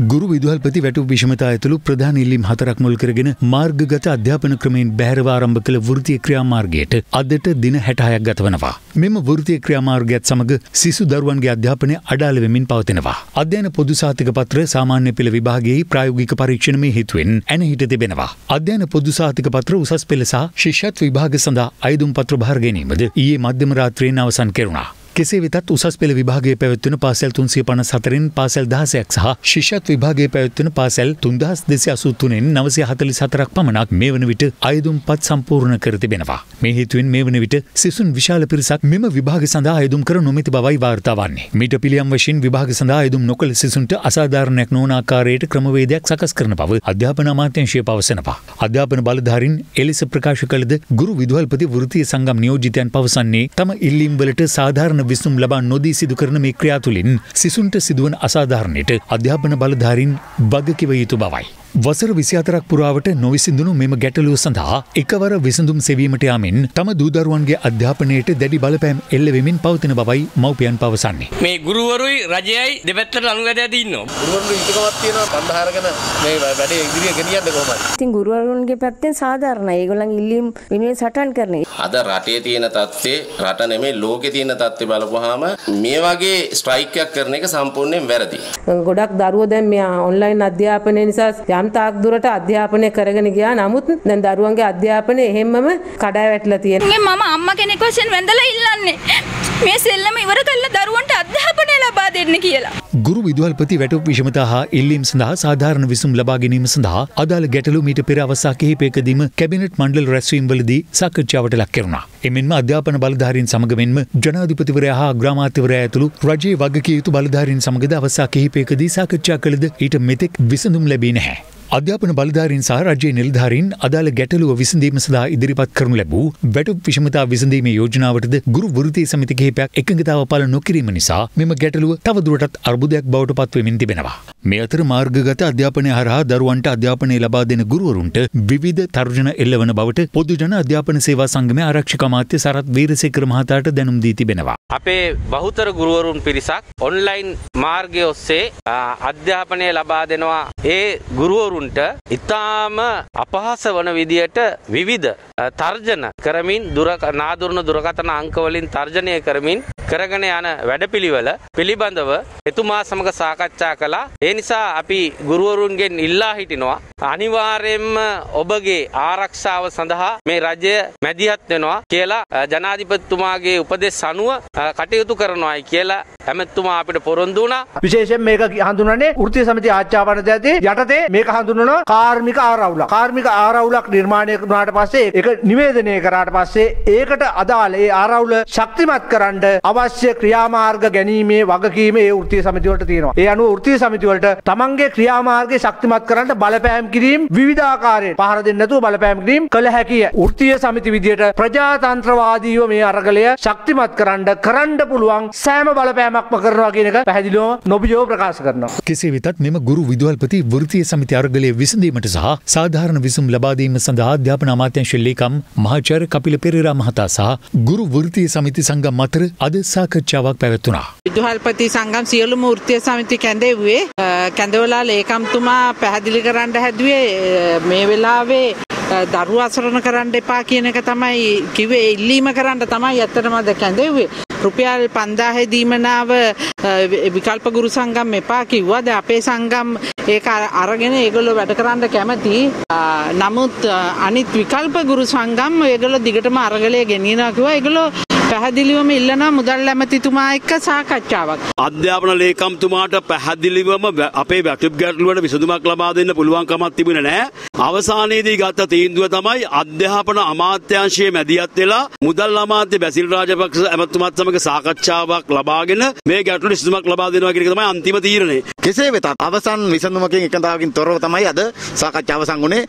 ගුරු විදුහල්පති වැටු විෂමතා ඇතුළු ප්‍රධාන ඉල්ලීම් හතරක් මුල් කරගෙන මාර්ගගත අධ්‍යාපන ක්‍රමයෙන් බැහැරවාරම්භ කළ වෘතිය ක්‍රියාමාර්ගයට අදට දින හැටහයක් ගතවනවා. මෙම වෘතිය ක්‍රියාමාර්ගයත් සමඟ සිසු දරුවන්ගේ අධ්‍යාපනය අඩාල වෙමින් පවතිනවා. අධ්‍යයන පොදු සාතික පත්‍ර සාමාන්‍ය පෙළ විභාගයේ ප්‍රායෝගික පරීක්ෂණමේ හේතුවෙන් ඇන හිට තිබෙනවා. අධ්‍යයන පොදු සාතික පත්‍ර උසස් පෙළ සහ ශිෂ්‍යත් විභාග සඳහා අයදුම් පත්‍ර භාර ගැනීමද ඊයේ මධ්‍යම රාත්‍රයෙන් අවසන් කෙරුණා. කෙසේ වෙතත් උසස් පෙළ විභාගයේ පැවැත්වෙන පාසැල් තුන්සිය පනස් හතරෙන් පාසැල් දහසයක් සහ ශිෂත් විභාගයේ පැවැත්වෙන පාසැල් තුන්දහස් දෙසි අසුත්තුනෙන් නවසය හතලි සතරක් පමණක් මේ වන විට අයදුම් පත් සම්පූර්ණ කර තිබෙනවා. මේ හේතුවෙන් මේ වන විට සිසුන් විශාල පිරිසක් මෙම විභාග සඳහා අයදුම් කර නොමැති බවයි වාර්තාවන්නේ. මීට පිළියම් වශයෙන් විභාග සඳහා අයදුම් නොකළ සිසුන්ට අසාධාරණයක් නොවන ආකාරයට ක්‍රමවේදයක් සකස් කරන බව අධ්‍යාපන අමාත්‍යංශය පවසනවා. අධ්‍යාපන බලධාරින් එලෙස ප්‍රකාශ කළද ගුරු විදුහල්පති වෘතිය සංගම් නියෝජිතයන් පවසන්නේ තම ඉල්ලීම් වලට සාධාරණ විසුම් ලබා නොදී සිදු කරන මේ ක්‍රියා තුළින් සිසුන්ට සිදුවන අසාධාරණයට අධ්‍යාපන බලධාරින් වගකිව යුතු බවයි. වසර විසිහතරක් පුරාවට නොවිසිඳුණු මෙම ගැටලුව සඳහා එකවර විසඳුම් සෙවීමට යාමෙන් තම දූදරුවන්ගේ අධ්‍යාපනයට දැඩි බලපෑම් එල්ල වෙමින් පවතින බවයි මව්පියන් පවසන්නේ. මේ ගුරුවරුයි රජයයි දෙපැත්තට අනුගත ඇති ඉන්නවා. ගුරුවරුන්ට ඉතිකමක් තියෙනවා කණ්ඩායමගෙන මේ වැඩේ ඉදිරිය ගෙනියන්න කොහොමද? ඉතින් ගුරුවරුන්ගේ පැත්තෙන් සාධාරණයි. ඒගොල්ලන් ඉල්ලීම් වෙනුවෙන් සටන් කරන්නේ. අද රටේ තියෙන තත්ත්වේ රට නෙමෙයි ලෝකේ තියෙන තත්ත්වේ බලපුවාම මේ වගේ ස්ට්‍රයික් එකක් කරන එක සම්පූර්ණයෙන් වැරදි. ගොඩක් දරුවෝ දැන් මේ ඔන්ලයින් අධ්‍යාපනය නිසා යම් තාක් දුරට අධ්‍යාපනය කරගෙන ගියා. නමුත් දැන් දරුවන්ගේ අධ්‍යාපනය එහෙම්මම කඩා වැටලා තියෙනවා. මම අම්මා කෙනෙක් වශයෙන් වැඳලා ඉල්ලන්නේ මේ සෙල්ලම ඉවර කරලා දරුවන්ට අධ්‍යාපනය ලබා දෙන්න කියලා. ගුරු විදුහල්පති වැටුප් විෂමතා හා ඉල්ලීම් සඳහා සාධාරණ විසුම් ලබා ගැනීම සඳහා අදාළ ගැටලු මීට පෙර අවස්ථා කිහිපයකදීම කැබිනට් මණ්ඩල රැස්වීම්වලදී සාකච්ඡාවට ලක් කෙරුණා. එමෙන්ම අධ්‍යාපන බලධාරීන් සමග මෙන්ම ජනාධිපතිවරයා හා ග්‍රාමාත්‍යවරයා ඇතුළු රජයේ වගකිය යුතු බලධාරීන් සමගද අවස්ථා කිහිපයකදී සාකච්ඡා කළද ඊට මෙතෙක් විසඳුම් ලැබී නැහැ. අධ්‍යාපන බලධාරීන් සහ රජයේ නිලධාරීන් අදාළ ගැටලුව විසඳීම සඳහා ඉදිරිපත් කරනු ලැබූ වැටුප් විෂමතා විසඳීමේ යෝජනාවටද ගුරු වෘත්තීය සමිති කිහිපයක් එකඟතාව පළ නොකිරීම නිසා මෙම ගැටලුව තවදුරටත් අර්බුදයක් බවට පත්වෙමින් තිබෙනවා. මේ අතර මාර්ගගත අධ්‍යාපනය හරහා දරුවන්ට අධ්‍යාපනය ලබා දෙන ගුරුවරුන්ට විවිධ තර්ජන එල්ලවන බවට පොදු ජන අධ්‍යාපන සේවා සංගමේ ආරක්ෂක අමාත්‍ය සරත් වීරසේකර මහතාට දැනුම් දී තිබෙනවා. අපේ බහුතර ගුරුවරුන් පිරිසක් ඔන්ලයින් මාර්ගය ඔස්සේ අධ්‍යාපනය ලබා දෙනවා. ඒ ගුරුවරු ගුරුවරුන්ට ඉතාම අපහස වන විදියට විවිධ තර්ජන කරමින් නාදුරන දුරකථන අංකවලින් තර්ජනය කරමින් කරගෙන යන වැඩපිළිවෙල පිළිබඳව එතුමා සමග සාකච්ඡා කළා. ඒ නිසා අපි ගුරුවරුන්ගෙන් ඉල්ලා හිටිනවා අනිවාර්යයෙන්ම ඔබගේ ආරක්ෂාව සඳහා මේ රජය මැදිහත් වෙනවා කියලා ජනාධිපතිතුමාගේ උපදෙස් අනුව කටයුතු කරනවායි කියලා ඇමතුමා අපිට පොරොන්දු වුණා. විශේෂයෙන් මේක හඳුනන්නේ වෘත්තීය සමිති ආච්චාවන දැති යටතේ මේක හඳුන්වනවා කාර්මික ආරවුලක්. කාර්මික ආරවුලක් නිර්මාණය වුණාට පස්සේ ඒක නිවේදනය කරාට පස්සේ ඒකට අදාළ ඒ ආරවුල ශක්තිමත් කරන්න අවශ්‍ය ක්‍රියාමාර්ග ගැනීමේ වගකීම ඒ වෘත්තීය සමිති වලට තියෙනවා. ඒ අනුව වෘත්තීය සමිති වලට තමන්ගේ ක්‍රියාමාර්ගය ශක්තිමත් කරන්න බලපෑම් කිරීම විවිධාකාරයෙන් පහර දෙන්න නැතුව බලපෑම් කිරීම කළ හැකිය. වෘත්තීය සමිති විදියට ප්‍රජාතන්ත්‍රවාදීව මේ අරගලය ශක්තිමත් කරන්න කරන්න පුළුවන් සෑම බලපෑමක්ම කරනවා කියන එක පැහැදිලිවම නොබියෝ ප්‍රකාශ කරනවා. කෙසේ වෙතත් මෙම ගුරු විදුහල්පති වෘත්තීය සමිති අරගලය විසඳීමට සහ සාධාරණ විසුම් ලබා දීම සඳහා අධ්‍යාපන අමාත්‍යංශ ලේකම් මහාචාර්ය කපිල පෙරේරා මහතා සහ ගුරු වෘත්තීය සමිති සංගම් අතර අද සාකච්ඡාවක් පැවැත්වුණා. විදුහල්පති සංගම් සියලුම වෘත්තීය සමිති කැඳෙව්වේ කැඳවලා ලේකම්තුමා පැහැදිලි කරන්න හැදුවේ මේ වෙලාවේ දරුව අසරණ කරන්න එපා කියන එක තමයි කිව්වේ ඉල්ලීම කරන්න තමයි ඇත්තටම අද කැඳෙව්වේ. රුපියල් 5000 දීමනාව විකල්ප ගුරු සංගම් එපා කිව්වා. දැන් අපේ සංගම් ඒක අරගෙන ඒගොල්ලෝ වැඩ කරන්න කැමති. නමුත් අනිත් විකල්ප ගුරු සංගම් ඒගොල්ලෝ දිගටම අරගලය ගෙනියනවා කිව්වා. ඒගොල්ලෝ පැහැදිලිවම ඉල්ලනවා මුදල් ඇමතිතුමා එක්ක සාකච්ඡාවක්. අධ්‍යාපන ලේකම්තුමාට පැහැදිලිවම අපේ වැටුප් ගැටලුවට විසඳුමක් ලබා දෙන්න පුළුවන්කමක් තිබුණේ නැහැ. අවසානයේදී ගත්ත තීන්දුව තමයි අධ්‍යාපන අමාත්‍යාංශයේ මැදිහත් වෙලා මුදල් අමාත්‍ය බැසිල් රාජපක්ෂ ඇමතුමත් සමග සාකච්ඡාවක් ලබාගෙන මේ ගැටලුවට විසඳුමක් ලබා දෙනවා කියන එක තමයි අන්තිම තීරණය. කෙසේ වෙතත් අවසන් විසඳුමකින් එකතාවකින් තොරව තමයි අද සාකච්ඡාව සංගුණේ